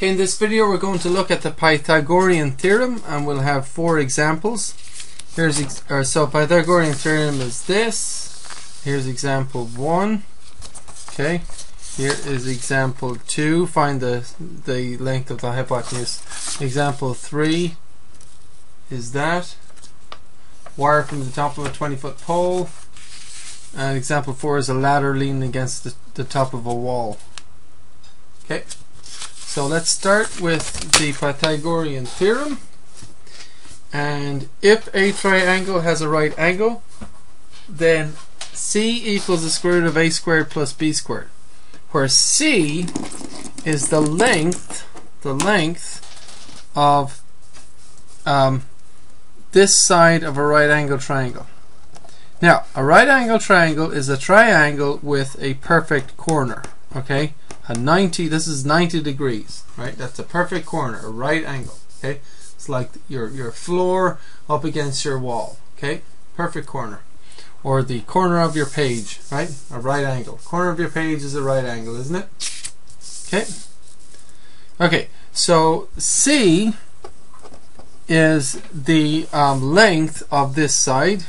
Okay, in this video we're going to look at the Pythagorean theorem and we'll have four examples. Here's ex or so Pythagorean theorem is this. Here's example one. Okay. Here is example two. Find the the length of the hypotenuse. Example three is that. Wire from the top of a 20 foot pole. And example four is a ladder leaning against the, the top of a wall. Okay. So let's start with the Pythagorean theorem. And if a triangle has a right angle, then C equals the square root of A squared plus B squared. Where C is the length, the length of um, this side of a right angle triangle. Now, a right angle triangle is a triangle with a perfect corner. Okay, a 90 this is 90 degrees right? That's a perfect corner a right angle okay? It's like your your floor up against your wall okay? Perfect corner. Or the corner of your page right? A right angle. Corner of your page is a right angle isn't it? Okay? Okay so C is the um, length of this side.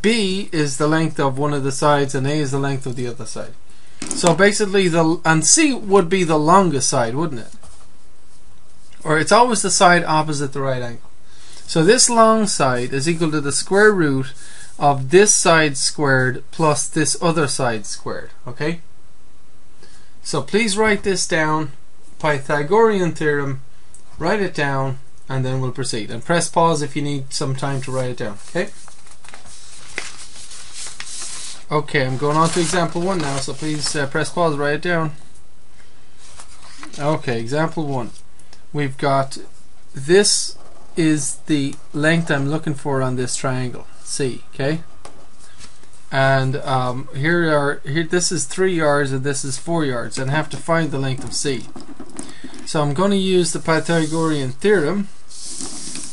B is the length of one of the sides and A is the length of the other side so basically, the and C would be the longest side, wouldn't it? Or it's always the side opposite the right angle. So this long side is equal to the square root of this side squared plus this other side squared. Okay? So please write this down. Pythagorean theorem. Write it down and then we'll proceed. And press pause if you need some time to write it down. Okay? Okay, I'm going on to example one now, so please uh, press pause, write it down. Okay, example one. We've got this is the length I'm looking for on this triangle, C, okay? And um, here are here this is three yards and this is four yards, and I have to find the length of C. So I'm going to use the Pythagorean theorem,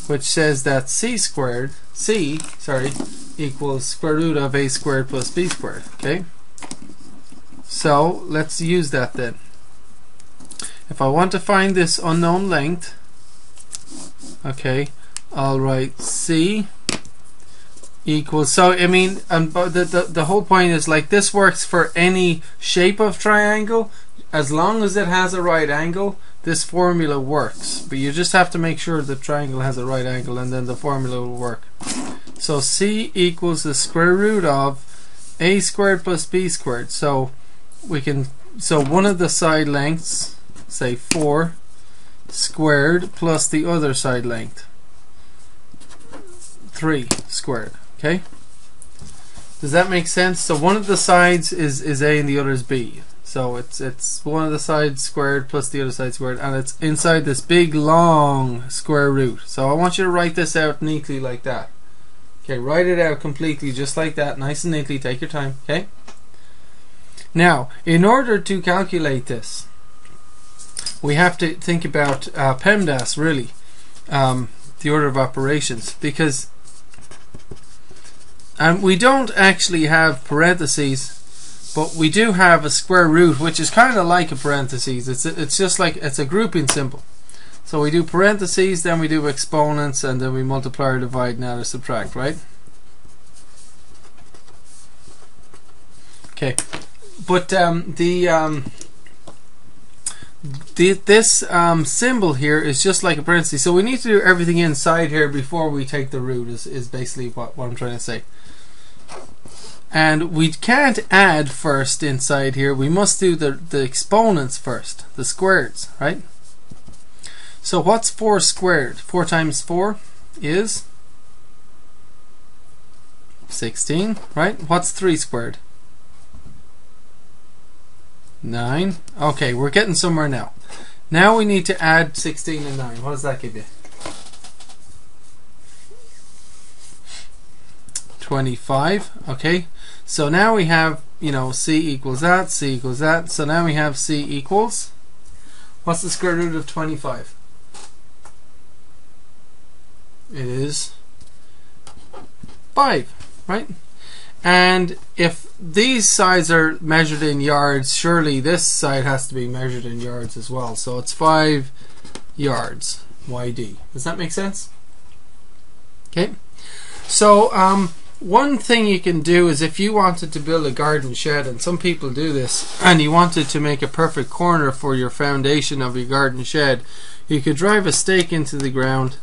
which says that C squared, C, sorry, equals square root of a squared plus b squared. Okay? So let's use that then. If I want to find this unknown length, okay, I'll write c equals so I mean and the, the the whole point is like this works for any shape of triangle as long as it has a right angle this formula works but you just have to make sure the triangle has a right angle and then the formula will work so C equals the square root of a squared plus b squared. So we can so one of the side lengths, say 4 squared plus the other side length 3 squared. Okay? Does that make sense? So one of the sides is, is A and the other is B. So it's it's one of the sides squared plus the other side squared and it's inside this big long square root. So I want you to write this out neatly like that. Okay, write it out completely just like that, nice and neatly. Take your time, okay? Now, in order to calculate this, we have to think about uh, PEMDAS, really, um, the order of operations, because and we don't actually have parentheses, but we do have a square root, which is kind of like a parentheses. It's it's just like it's a grouping symbol. So we do parentheses, then we do exponents, and then we multiply or divide and add or subtract, right? Okay, but um, the um, the, this um, symbol here is just like a parenthesis. So we need to do everything inside here before we take the root. Is is basically what what I'm trying to say. And we can't add first inside here. We must do the the exponents first, the squares, right? So what's 4 squared? 4 times 4 is 16, right? What's 3 squared? 9. Okay, we're getting somewhere now. Now we need to add 16 and 9. What does that give you? 25. Okay, so now we have, you know, C equals that, C equals that. So now we have C equals. What's the square root of 25? Is 5, right? And if these sides are measured in yards, surely this side has to be measured in yards as well. So it's 5 yards YD. Does that make sense? Okay. So um, one thing you can do is if you wanted to build a garden shed, and some people do this, and you wanted to make a perfect corner for your foundation of your garden shed, you could drive a stake into the ground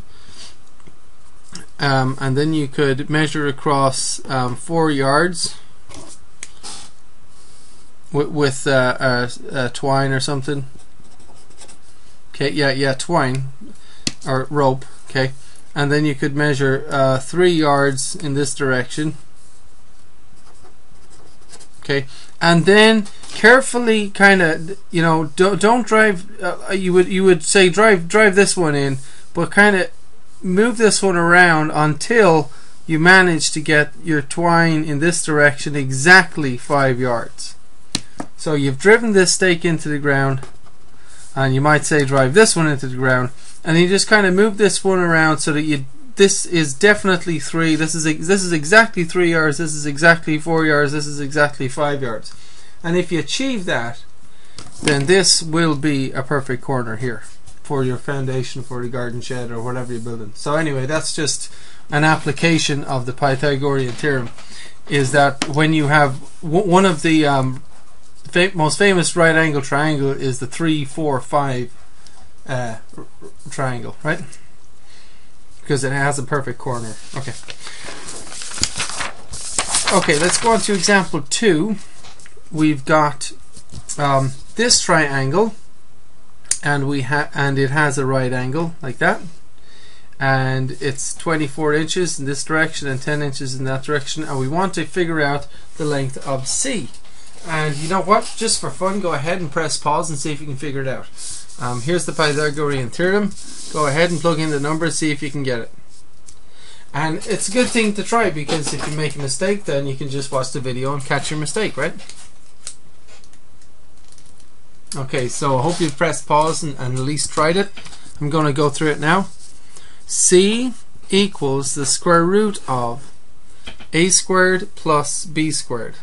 um, and then you could measure across um, four yards with, with uh, twine or something. Okay, yeah, yeah, twine or rope. Okay, and then you could measure uh, three yards in this direction. Okay, and then carefully, kind of, you know, don't don't drive. Uh, you would you would say drive drive this one in, but kind of move this one around until you manage to get your twine in this direction exactly five yards. So you've driven this stake into the ground and you might say drive this one into the ground and you just kind of move this one around so that you this is definitely three this is this is exactly three yards this is exactly four yards this is exactly five yards and if you achieve that then this will be a perfect corner here for your foundation for the garden shed or whatever you're building. So anyway, that's just an application of the Pythagorean theorem. Is that when you have one of the um, fa most famous right angle triangle is the three, four, five uh, triangle, right? Because it has a perfect corner. Okay. Okay, let's go on to example two. We've got um, this triangle and we have and it has a right angle like that. And it's 24 inches in this direction and 10 inches in that direction and we want to figure out the length of C. And you know what? Just for fun go ahead and press pause and see if you can figure it out. Um, here's the Pythagorean theorem. Go ahead and plug in the number see if you can get it. And it's a good thing to try because if you make a mistake then you can just watch the video and catch your mistake right Okay, so I hope you've pressed pause and, and at least tried it. I'm going to go through it now. C equals the square root of a squared plus b squared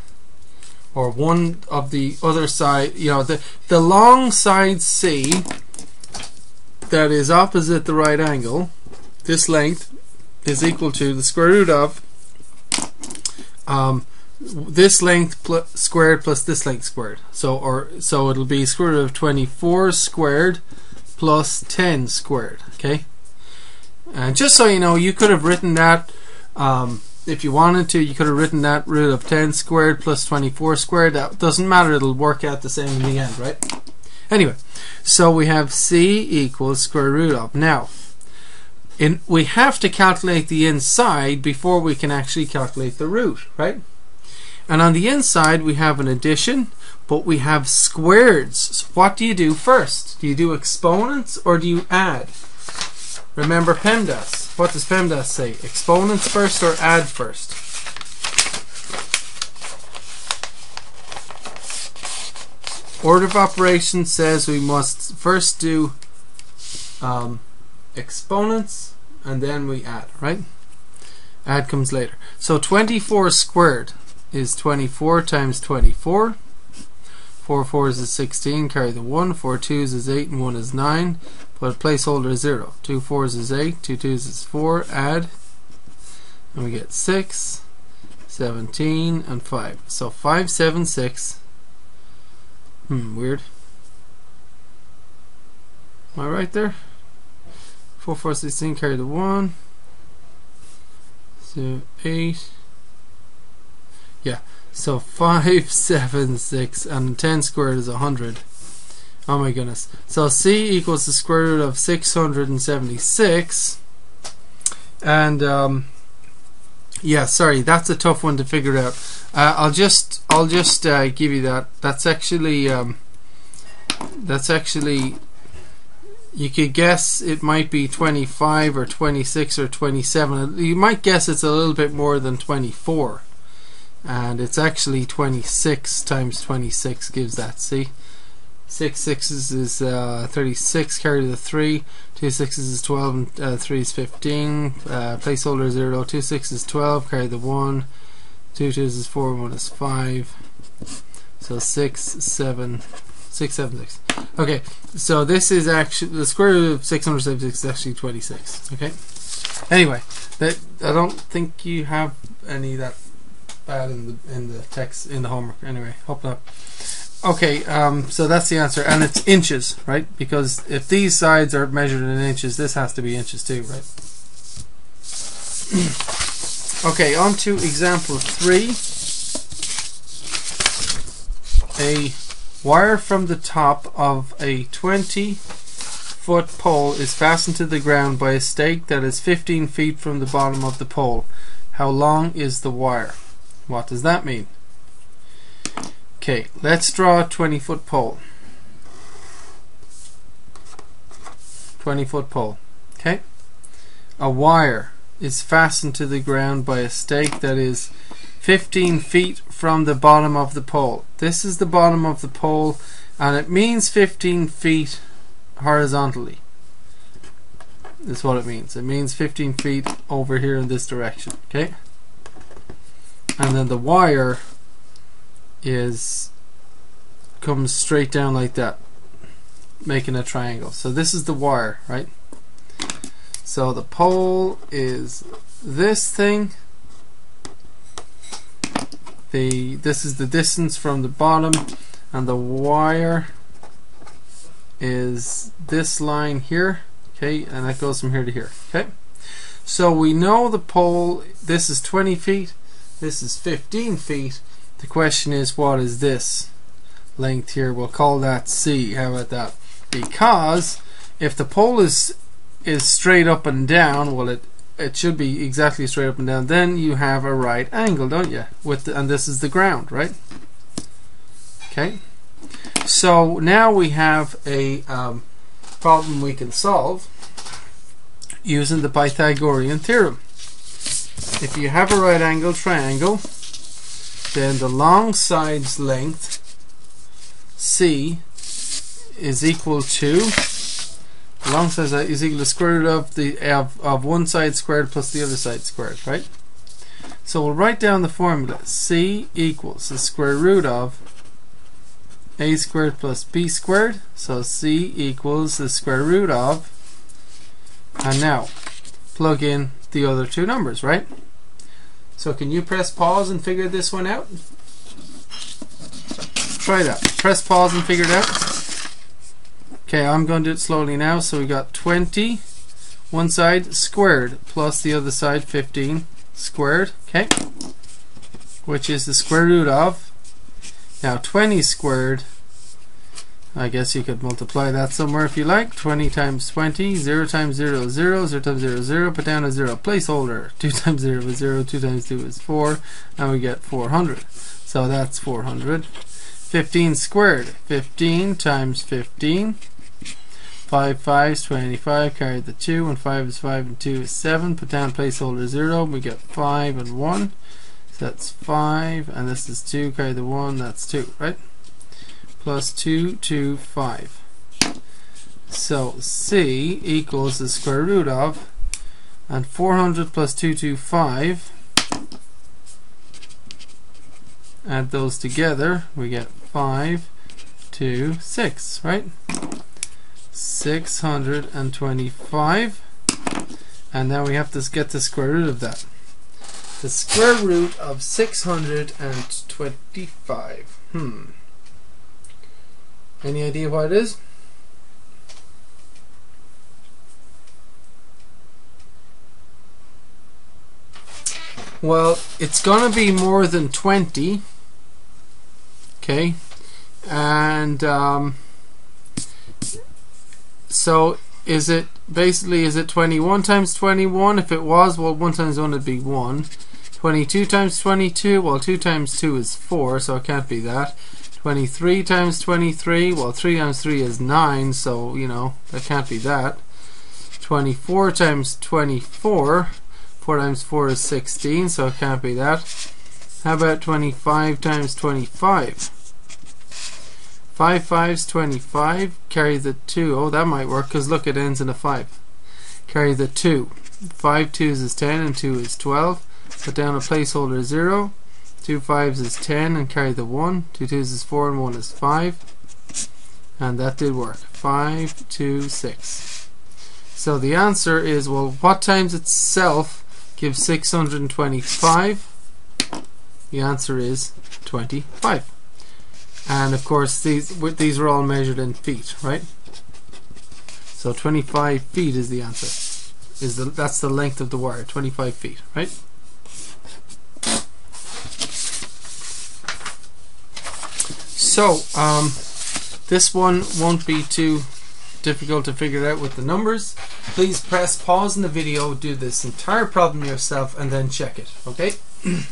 or one of the other side you know the the long side C that is opposite the right angle this length is equal to the square root of um, this length pl squared plus this length squared. So or so it'll be square root of 24 squared plus 10 squared. Okay. And just so you know, you could have written that um, if you wanted to. You could have written that root of 10 squared plus 24 squared. That doesn't matter. It'll work out the same in the end, right? Anyway, so we have c equals square root of now. In, we have to calculate the inside before we can actually calculate the root, right? And on the inside, we have an addition, but we have squareds. So what do you do first? Do you do exponents or do you add? Remember PEMDAS. What does PEMDAS say? Exponents first or add first? Order of operations says we must first do um, exponents and then we add, right? Add comes later. So 24 squared is 24 times 24. 4 4s is 16, carry the 1. 4 2s is 8, and 1 is 9. Put a placeholder 0. 2 4s is 8, 2 2s is 4. Add, and we get 6, 17, and 5. So 5, 7, 6. Hmm, weird. Am I right there? 4 4 16, carry the 1. So 8. Yeah. So 5, 7, 6, and 10 squared is 100. Oh my goodness. So C equals the square root of 676. And, um, yeah, sorry, that's a tough one to figure out. Uh, I'll just, I'll just uh, give you that. That's actually, um, that's actually, you could guess it might be 25 or 26 or 27. You might guess it's a little bit more than 24 and it's actually 26 times 26 gives that see 6 sixes is uh, 36 carry the 3 2 sixes is 12 and uh, 3 is 15 uh, placeholder 0 2 6 is 12 carry the 1 2 twos is 4, 1 is 5. So 6, 7, 6, 7, 6. Okay, so this is actually, the square root of 676 is actually 26. Okay? Anyway, that, I don't think you have any that bad in the in the text in the homework. Anyway, hope not. Okay, um, so that's the answer, and it's inches, right? Because if these sides are measured in inches, this has to be inches too, right? okay, on to example three. A wire from the top of a 20 foot pole is fastened to the ground by a stake that is 15 feet from the bottom of the pole. How long is the wire? What does that mean? Okay, let's draw a 20 foot pole. 20 foot pole. Okay? A wire is fastened to the ground by a stake that is 15 feet from the bottom of the pole. This is the bottom of the pole and it means 15 feet horizontally. That's what it means. It means 15 feet over here in this direction. Okay? And then the wire is comes straight down like that making a triangle. So this is the wire right? So the pole is this thing. The this is the distance from the bottom. And the wire is this line here okay? And that goes from here to here okay? So we know the pole this is 20 feet this is 15 feet the question is, what is this length here? We'll call that C. How about that? Because if the pole is is straight up and down, well, it it should be exactly straight up and down. Then you have a right angle, don't you? With the, and this is the ground, right? Okay. So now we have a um, problem we can solve using the Pythagorean theorem. If you have a right angle triangle then the long side's length C is equal to long side uh, is equal to square root of the of, of one side squared plus the other side squared, right? So we'll write down the formula. C equals the square root of a squared plus b squared. So C equals the square root of and now plug in the other two numbers, right? So can you press pause and figure this one out? Try that. Press pause and figure it out. Okay, I'm going to do it slowly now. So we got 20, one side squared, plus the other side 15 squared, okay? Which is the square root of, now 20 squared I guess you could multiply that somewhere if you like. 20 times 20, 0 times 0 is 0, 0 times 0 is 0, put down a 0 placeholder. 2 times 0 is 0, 2 times 2 is 4, and we get 400. So that's 400. 15 squared, 15 times 15. 5 5 is 25, carry the 2, and 5 is 5, and 2 is 7. Put down placeholder 0, we get 5 and 1. So that's 5, and this is 2, carry the 1, that's 2, right? Plus 2, 2, 5. So C equals the square root of, and 400 plus 225, add those together, we get 5, 2, 6, right? 625. And now we have to get the square root of that. The square root of 625. Hmm. Any idea what it is? Well, it's going to be more than 20. Okay. And um, so is it basically is it 21 times 21? If it was, well, 1 times 1 would be 1. 22 times 22, well, 2 times 2 is 4, so it can't be that. 23 times 23, well 3 times 3 is 9, so you know, that can't be that. 24 times 24, 4 times 4 is 16, so it can't be that. How about 25 times 25? 5 5's 25, carry the 2, oh that might work because look it ends in a 5. Carry the 2, 5 2's is 10 and 2 is 12, put down a placeholder 0, Two fives is 10 and carry the 1. Two twos is 4 and 1 is 5. And that did work. Five, two, six. So the answer is, well, what times itself gives 625? The answer is 25. And of course, these these are all measured in feet, right? So 25 feet is the answer. Is the that's the length of the wire, 25 feet, right? So, um, this one won't be too difficult to figure out with the numbers. Please press pause in the video, do this entire problem yourself, and then check it, okay?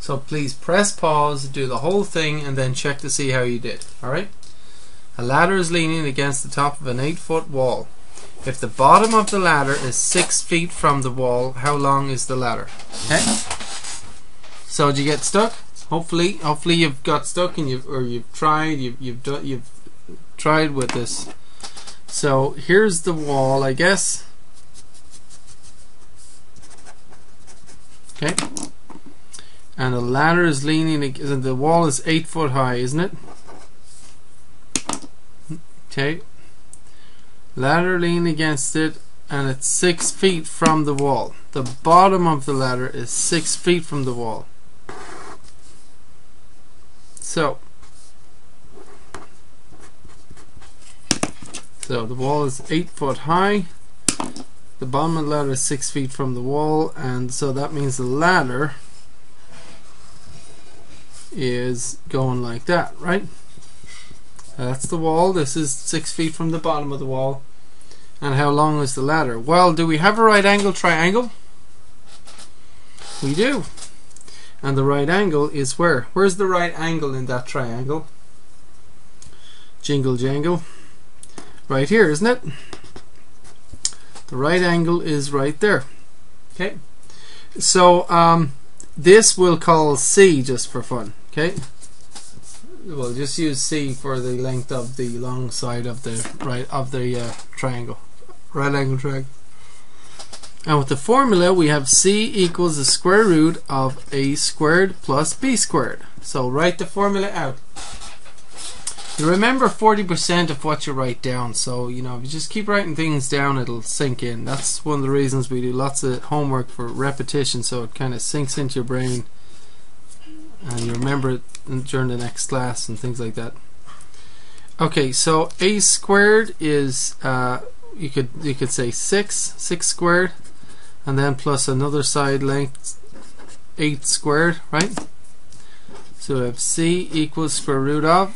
so please press pause, do the whole thing, and then check to see how you did, alright? A ladder is leaning against the top of an 8 foot wall. If the bottom of the ladder is 6 feet from the wall, how long is the ladder? Okay? So, did you get stuck? Hopefully hopefully you've got stuck and you've or you've tried you've you've done you've tried with this. So here's the wall I guess. Okay. And the ladder is leaning the wall is eight foot high isn't it? Okay. Ladder leaning against it and it's six feet from the wall. The bottom of the ladder is six feet from the wall so, so the wall is 8 foot high, the bottom of the ladder is 6 feet from the wall, and so that means the ladder is going like that, right? That's the wall, this is 6 feet from the bottom of the wall. And how long is the ladder? Well, do we have a right angle triangle? We do. And the right angle is where? Where's the right angle in that triangle? Jingle jangle. Right here, isn't it? The right angle is right there. Okay. So um, this we'll call C just for fun. Okay. We'll just use C for the length of the long side of the right of the uh, triangle. Right angle triangle. And with the formula, we have c equals the square root of a squared plus b squared. So write the formula out. You remember 40% of what you write down. So, you know, if you just keep writing things down, it'll sink in. That's one of the reasons we do lots of homework for repetition so it kind of sinks into your brain and you remember it during the next class and things like that. Okay, so a squared is uh, you could you could say six six squared and then plus another side length 8 squared right? So we have c equals square root of.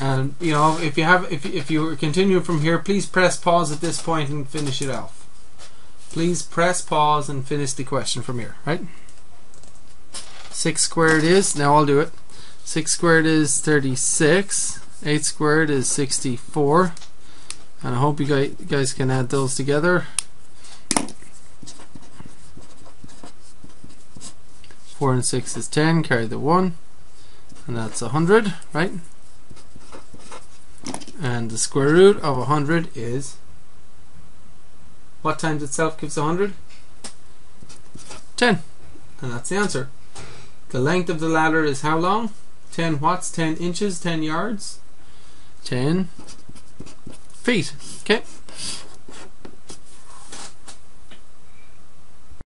And you know if you have if, if you continue from here please press pause at this point and finish it off. Please press pause and finish the question from here right? 6 squared is now I'll do it. 6 squared is 36 8 squared is 64 and I hope you guys can add those together. 4 and 6 is 10 carry the 1 and that's a 100 right? And the square root of a 100 is what times itself gives 100 10 and that's the answer. The length of the ladder is how long? 10 watts 10 inches 10 yards? 10 feet. Okay.